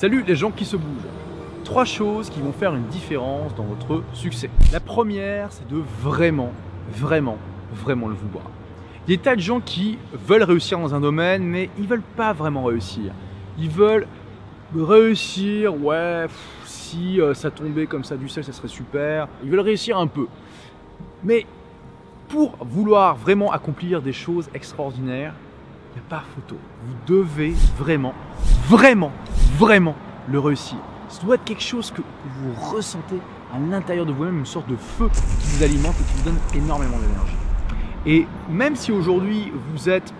Salut les gens qui se bougent. Trois choses qui vont faire une différence dans votre succès. La première, c'est de vraiment, vraiment, vraiment le vouloir. Il y a des tas de gens qui veulent réussir dans un domaine, mais ils veulent pas vraiment réussir. Ils veulent réussir, ouais, si euh, ça tombait comme ça du ciel, ça serait super. Ils veulent réussir un peu. Mais pour vouloir vraiment accomplir des choses extraordinaires, il n'y a pas photo. Vous devez vraiment, vraiment, vraiment le réussir. Ça doit être quelque chose que vous ressentez à l'intérieur de vous-même, une sorte de feu qui vous alimente et qui vous donne énormément d'énergie. Et même si aujourd'hui vous êtes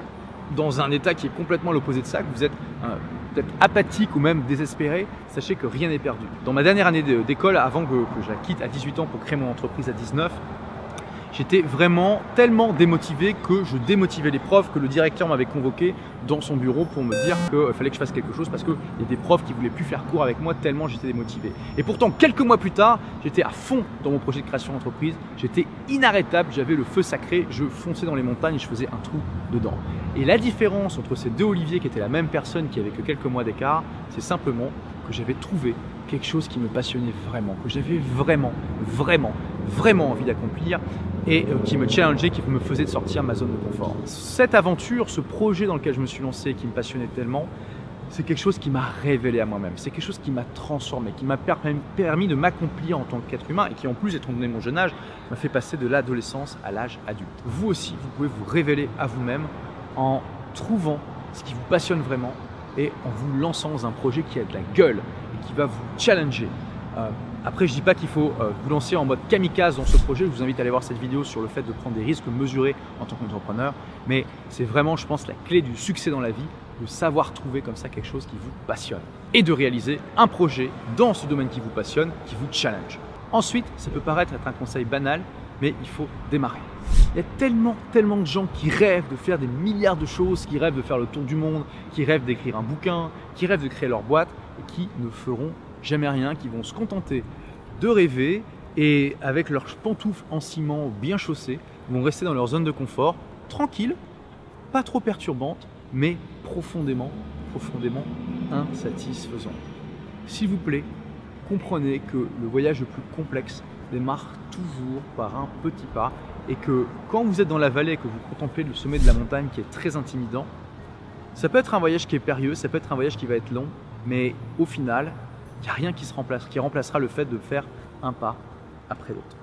dans un état qui est complètement l'opposé de ça, que vous êtes euh, peut-être apathique ou même désespéré, sachez que rien n'est perdu. Dans ma dernière année d'école, avant que, que je la quitte à 18 ans pour créer mon entreprise à 19, J'étais vraiment tellement démotivé que je démotivais les profs, que le directeur m'avait convoqué dans son bureau pour me dire qu'il fallait que je fasse quelque chose parce qu'il y a des profs qui voulaient plus faire cours avec moi tellement j'étais démotivé. Et pourtant, quelques mois plus tard, j'étais à fond dans mon projet de création d'entreprise, j'étais inarrêtable, j'avais le feu sacré, je fonçais dans les montagnes et je faisais un trou dedans. Et la différence entre ces deux Olivier qui étaient la même personne qui avait que quelques mois d'écart, c'est simplement que j'avais trouvé quelque chose qui me passionnait vraiment, que j'avais vraiment, vraiment, vraiment envie d'accomplir et euh, qui me challengeait, qui me faisait sortir ma zone de confort. Cette aventure, ce projet dans lequel je me suis lancé, qui me passionnait tellement, c'est quelque chose qui m'a révélé à moi-même. C'est quelque chose qui m'a transformé, qui m'a permis de m'accomplir en tant qu'être humain et qui en plus, étant donné mon jeune âge, m'a fait passer de l'adolescence à l'âge adulte. Vous aussi, vous pouvez vous révéler à vous-même en trouvant ce qui vous passionne vraiment et en vous lançant dans un projet qui a de la gueule et qui va vous challenger. Euh, après, je dis pas qu'il faut euh, vous lancer en mode kamikaze dans ce projet. Je vous invite à aller voir cette vidéo sur le fait de prendre des risques mesurés en tant qu'entrepreneur. Mais c'est vraiment, je pense, la clé du succès dans la vie, de savoir trouver comme ça quelque chose qui vous passionne et de réaliser un projet dans ce domaine qui vous passionne, qui vous challenge. Ensuite, ça peut paraître être un conseil banal, mais il faut démarrer. Il y a tellement, tellement de gens qui rêvent de faire des milliards de choses, qui rêvent de faire le tour du monde, qui rêvent d'écrire un bouquin, qui rêvent de créer leur boîte et qui ne feront jamais rien, qui vont se contenter de rêver et avec leurs pantoufles en ciment bien chaussées, vont rester dans leur zone de confort, tranquille, pas trop perturbante, mais profondément, profondément insatisfaisante. S'il vous plaît, comprenez que le voyage le plus complexe démarre toujours par un petit pas et que quand vous êtes dans la vallée et que vous contemplez le sommet de la montagne qui est très intimidant, ça peut être un voyage qui est périlleux, ça peut être un voyage qui va être long, mais au final, il n'y a rien qui se remplace, qui remplacera le fait de faire un pas après l'autre.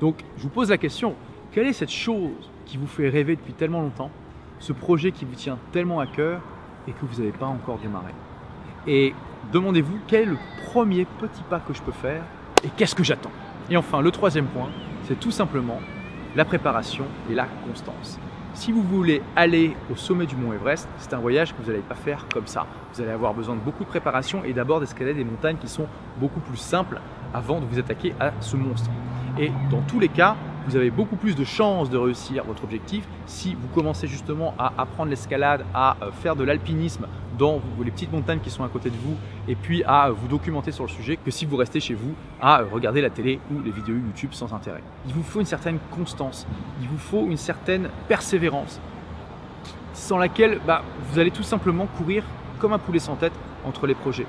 Donc, je vous pose la question, quelle est cette chose qui vous fait rêver depuis tellement longtemps, ce projet qui vous tient tellement à cœur et que vous n'avez pas encore démarré? Et demandez-vous quel est le premier petit pas que je peux faire et qu'est-ce que j'attends? Et enfin, le troisième point, c'est tout simplement la préparation et la constance. Si vous voulez aller au sommet du mont Everest, c'est un voyage que vous n'allez pas faire comme ça. Vous allez avoir besoin de beaucoup de préparation et d'abord d'escalader des montagnes qui sont beaucoup plus simples avant de vous attaquer à ce monstre. Et dans tous les cas, vous avez beaucoup plus de chances de réussir votre objectif si vous commencez justement à apprendre l'escalade, à euh, faire de l'alpinisme dans les petites montagnes qui sont à côté de vous et puis à vous documenter sur le sujet que si vous restez chez vous à euh, regarder la télé ou les vidéos YouTube sans intérêt. Il vous faut une certaine constance, il vous faut une certaine persévérance sans laquelle bah, vous allez tout simplement courir comme un poulet sans tête entre les projets.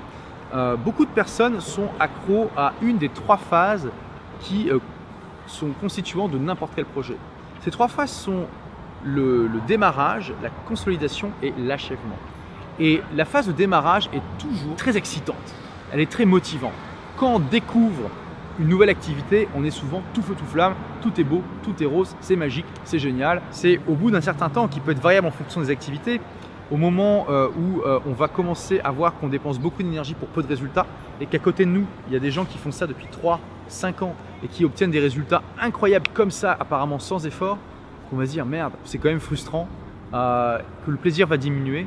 Euh, beaucoup de personnes sont accros à une des trois phases qui sont constituants de n'importe quel projet. Ces trois phases sont le, démarrage, la consolidation et l'achèvement. Et la phase de démarrage est toujours très excitante, elle est très motivante. Quand on découvre une nouvelle activité, on est souvent tout feu tout flamme, tout est beau, tout est rose, c'est magique, c'est génial. C'est au bout d'un certain temps qui peut être variable en fonction des activités, au moment euh, où euh, on va commencer à voir qu'on dépense beaucoup d'énergie pour peu de résultats et qu'à côté de nous, il y a des gens qui font ça depuis 3, 5 ans et qui obtiennent des résultats incroyables comme ça, apparemment sans effort, on va se dire merde, c'est quand même frustrant, euh, que le plaisir va diminuer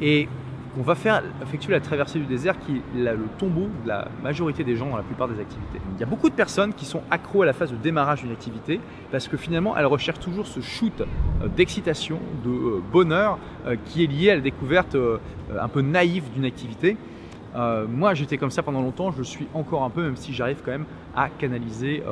et qu'on va faire effectuer la traversée du désert qui est le tombeau de la majorité des gens dans la plupart des activités. Il y a beaucoup de personnes qui sont accros à la phase de démarrage d'une activité parce que finalement elles recherchent toujours ce shoot euh, d'excitation, de euh, bonheur qui est lié à la découverte un peu naïve d'une activité. Moi j'étais comme ça pendant longtemps, je suis encore un peu même si j'arrive quand même à canaliser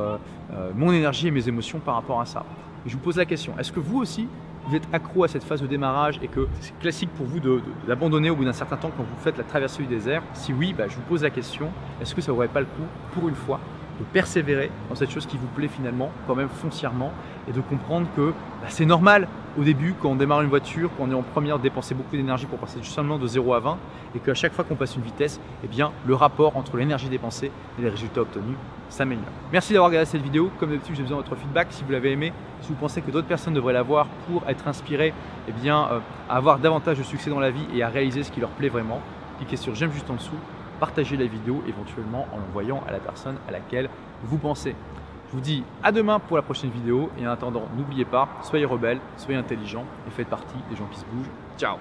mon énergie et mes émotions par rapport à ça. je vous pose la question, est-ce que vous aussi vous êtes accro à cette phase de démarrage et que c'est classique pour vous d'abandonner au bout d'un certain temps quand vous faites la traversée du désert, si oui, bah, je vous pose la question, est-ce que ça ne vaudrait pas le coup, pour une fois, de persévérer dans cette chose qui vous plaît finalement, quand même foncièrement, et de comprendre que bah, c'est normal au début, quand on démarre une voiture, quand on est en première, de dépenser beaucoup d'énergie pour passer seulement de 0 à 20, et qu'à chaque fois qu'on passe une vitesse, eh bien, le rapport entre l'énergie dépensée et les résultats obtenus s'améliore. Merci d'avoir regardé cette vidéo. Comme d'habitude, j'ai besoin de votre feedback si vous l'avez aimé, si vous pensez que d'autres personnes devraient la voir pour être inspirées eh bien, euh, à avoir davantage de succès dans la vie et à réaliser ce qui leur plaît vraiment. Cliquez sur j'aime juste en dessous, partagez la vidéo éventuellement en l'envoyant à la personne à laquelle vous pensez. Je vous dis à demain pour la prochaine vidéo et en attendant, n'oubliez pas, soyez rebelles, soyez intelligents et faites partie des gens qui se bougent. Ciao